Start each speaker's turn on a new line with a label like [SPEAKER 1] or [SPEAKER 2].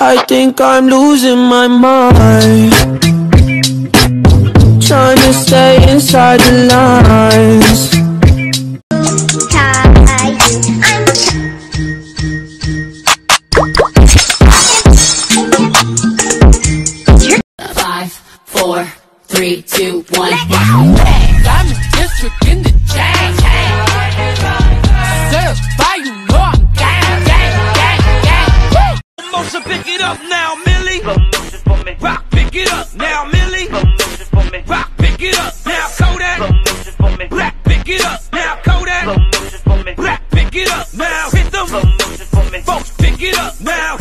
[SPEAKER 1] I think I'm losing my mind. Trying to stay inside the lines.
[SPEAKER 2] Five, four, three, two, one. I'm
[SPEAKER 3] motion, pick it up now, Millie. Slow motion for me. Rock, pick it up now, Millie. Slow motion for me. Rock, pick it up now, Kodak. Slow motion for me. Pick it up now, Kodak. Slow motion for me. Pick it up now, hit them. Slow motion for me. Folks, pick it up now,